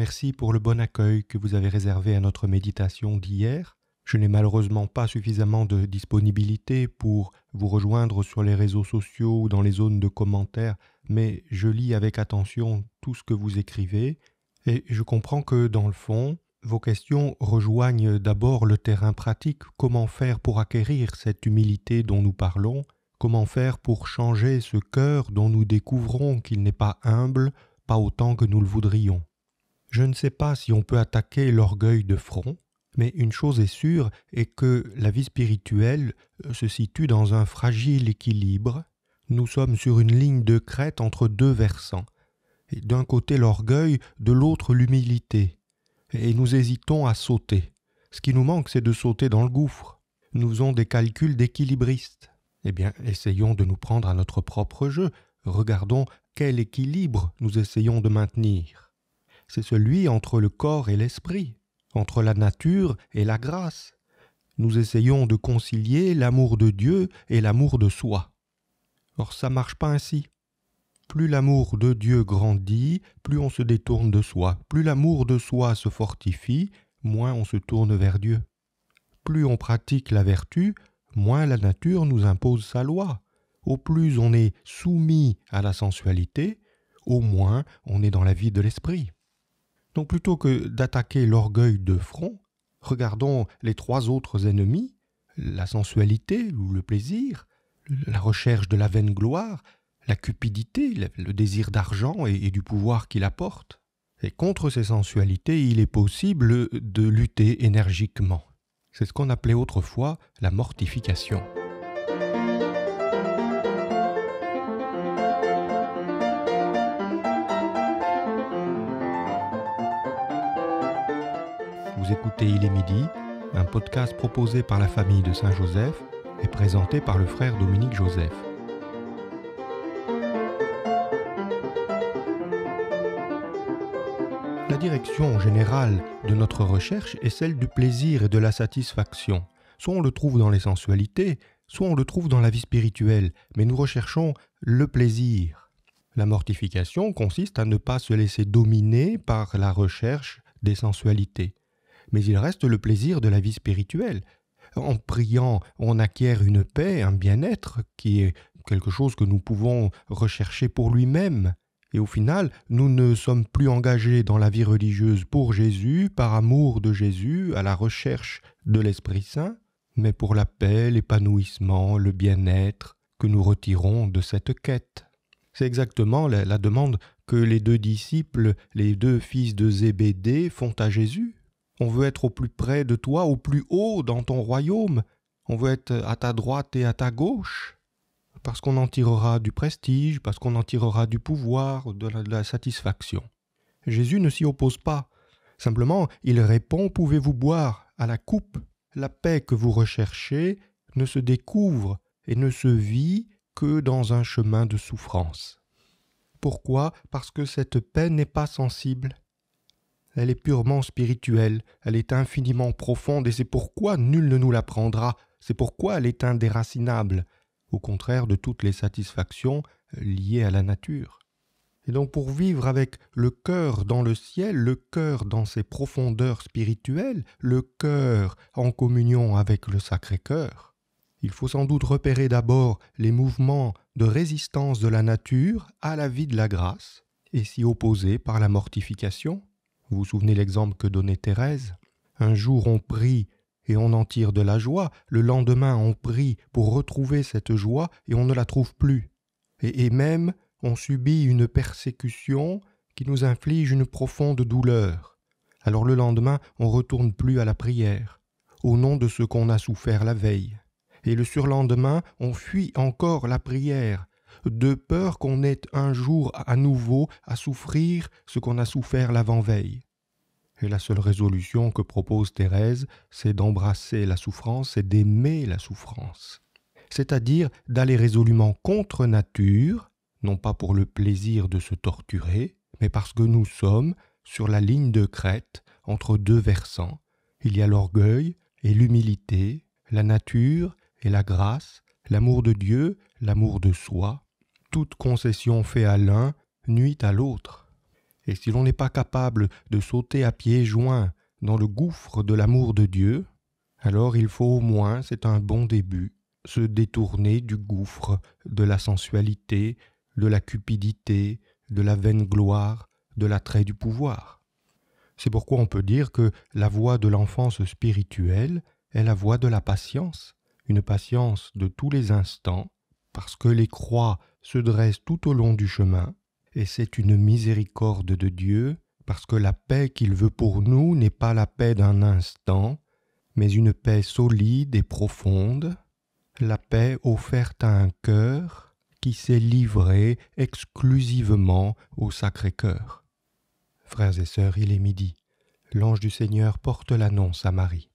Merci pour le bon accueil que vous avez réservé à notre méditation d'hier. Je n'ai malheureusement pas suffisamment de disponibilité pour vous rejoindre sur les réseaux sociaux ou dans les zones de commentaires, mais je lis avec attention tout ce que vous écrivez, et je comprends que dans le fond, vos questions rejoignent d'abord le terrain pratique, comment faire pour acquérir cette humilité dont nous parlons, comment faire pour changer ce cœur dont nous découvrons qu'il n'est pas humble, pas autant que nous le voudrions? Je ne sais pas si on peut attaquer l'orgueil de front, mais une chose est sûre est que la vie spirituelle euh, se situe dans un fragile équilibre. Nous sommes sur une ligne de crête entre deux versants. D'un côté l'orgueil, de l'autre l'humilité. Et nous hésitons à sauter. Ce qui nous manque, c'est de sauter dans le gouffre. Nous faisons des calculs d'équilibristes. Eh bien, essayons de nous prendre à notre propre jeu. Regardons quel équilibre nous essayons de maintenir. C'est celui entre le corps et l'esprit entre la nature et la grâce. Nous essayons de concilier l'amour de Dieu et l'amour de soi. Or ça marche pas ainsi. Plus l'amour de Dieu grandit, plus on se détourne de soi. Plus l'amour de soi se fortifie, moins on se tourne vers Dieu. Plus on pratique la vertu, moins la nature nous impose sa loi. Au plus on est soumis à la sensualité, au moins on est dans la vie de l'esprit. Donc plutôt que d'attaquer l'orgueil de front, regardons les trois autres ennemis, la sensualité ou le plaisir, la recherche de la vaine gloire, la cupidité, le désir d'argent et, du pouvoir qu'il apporte. Et contre ces sensualités, il est possible de lutter énergiquement. C'est ce qu'on appelait autrefois la mortification. Écoutez Il est midi, un podcast proposé par la famille de Saint-Joseph et présenté par le frère Dominique Joseph. La direction générale de notre recherche est celle du plaisir et de la satisfaction. Soit on le trouve dans les sensualités, soit on le trouve dans la vie spirituelle, mais nous recherchons le plaisir. La mortification consiste à ne pas se laisser dominer par la recherche des sensualités mais il reste le plaisir de la vie spirituelle. En priant, on acquiert une paix, un bien-être qui est quelque chose que nous pouvons rechercher pour lui-même. Et au final, nous ne sommes plus engagés dans la vie religieuse pour Jésus, par amour de Jésus, à la recherche de l'Esprit Saint, mais pour la paix, l'épanouissement, le bien-être que nous retirons de cette quête. C'est exactement la, la, demande que les deux disciples, les deux fils de Zébédée, font à Jésus. On veut être au plus près de toi, au plus haut dans ton royaume. On veut être à ta droite et à ta gauche. Parce qu'on en tirera du prestige, parce qu'on en tirera du pouvoir, de la, satisfaction. Jésus ne s'y oppose pas. Simplement, il répond Pouvez-vous boire à la coupe? La paix que vous recherchez ne se découvre et ne se vit que dans un chemin de souffrance. Pourquoi? Parce que cette paix n'est pas sensible elle est purement spirituelle, elle est infiniment profonde, et c'est pourquoi nul ne nous l'apprendra, c'est pourquoi elle est indéracinable, au contraire de toutes les satisfactions liées à la nature. Et donc pour vivre avec le cœur dans le ciel, le cœur dans ses profondeurs spirituelles, le cœur en communion avec le Sacré-Cœur, il faut sans doute repérer d'abord les mouvements de résistance de la nature à la vie de la grâce, et s'y opposer par la mortification, vous vous souvenez l'exemple que donnait Thérèse? Un jour on prie et on en tire de la joie, le lendemain on prie pour retrouver cette joie et on ne la trouve plus. Et, même on subit une persécution qui nous inflige une profonde douleur. Alors le lendemain on retourne plus à la prière, au nom de ce qu'on a souffert la veille. Et le surlendemain on fuit encore la prière, de peur qu'on ait un jour à nouveau à souffrir ce qu'on a souffert l'avant-veille. Et la seule résolution que propose Thérèse, c'est d'embrasser la souffrance et d'aimer la souffrance, c'est-à-dire d'aller résolument contre nature, non pas pour le plaisir de se torturer, mais parce que nous sommes sur la ligne de crête entre deux versants. Il y a l'orgueil et l'humilité, la nature et la grâce, l'amour de Dieu, l'amour de soi, toute concession faite à l'un nuit à l'autre. Et si l'on n'est pas capable de sauter à pieds joints dans le gouffre de l'amour de Dieu, alors il faut au moins, c'est un bon début, se détourner du gouffre de la sensualité, de la cupidité, de la vaine gloire, de l'attrait du pouvoir. C'est pourquoi on peut dire que la voie de l'enfance spirituelle est la voie de la patience, une patience de tous les instants, parce que les croix se dressent tout au long du chemin, et c'est une miséricorde de Dieu, parce que la paix qu'il veut pour nous n'est pas la paix d'un instant, mais une paix solide et profonde, la paix offerte à un cœur qui s'est livré exclusivement au Sacré-Cœur. Frères et sœurs, il est midi. L'ange du Seigneur porte l'annonce à Marie.